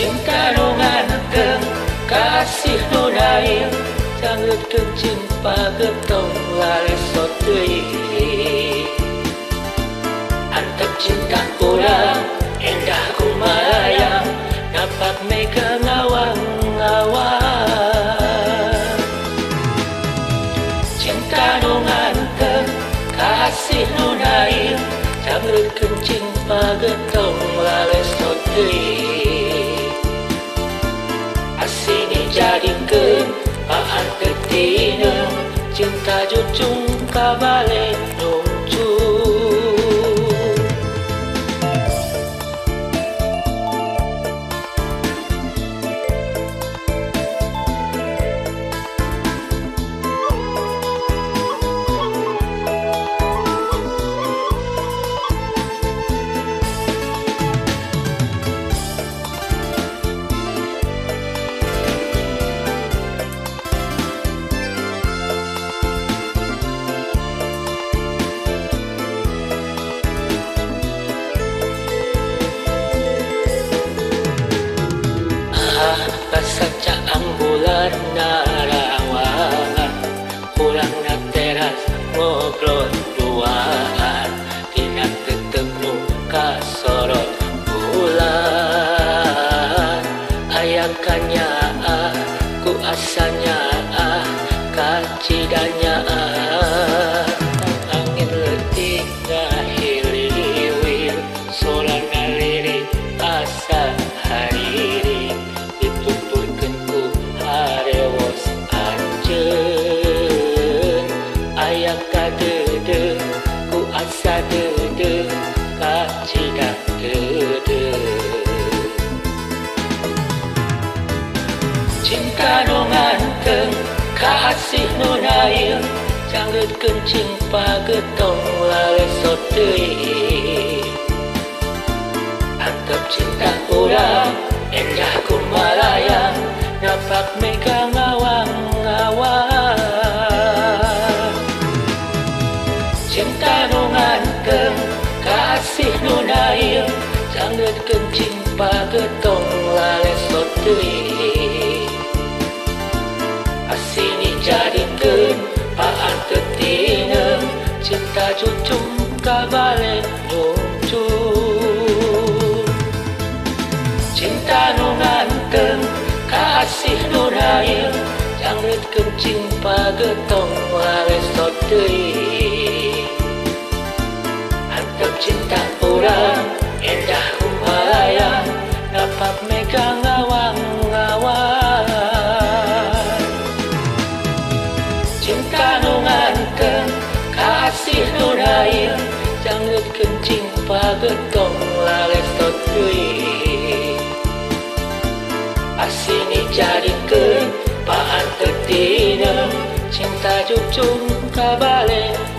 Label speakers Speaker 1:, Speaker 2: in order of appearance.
Speaker 1: cinta nungan geng kasih nunai sangat geng cinta getong lari sotui antep cinta pulang endah ku dapat mega ngawang ngawang cinta nungan geng kasih nunai sangat geng cinta getong lari sotui un yo chunca vale. na kuranglangngantera ngogro luaranluk kaoro pula ayaangkan ah, kuasanya ah, kacinya ah, angin tiga cứ chinh ta le kencing pagetong lare sotei Atap cinta urang endah kumarayang Napak mega ngawang-ngawang Cinta nungan keng kasih nunail Jangan kencing pagetong lare sotei chú chung các bà lên ngủ chu chính ta ngàn cơ ca sĩô ra yêu chẳngư cơ trình và tổng hoaọt tươi yêu kencing pagetong larestot deui asini ke paan ketina cinta cucung kabale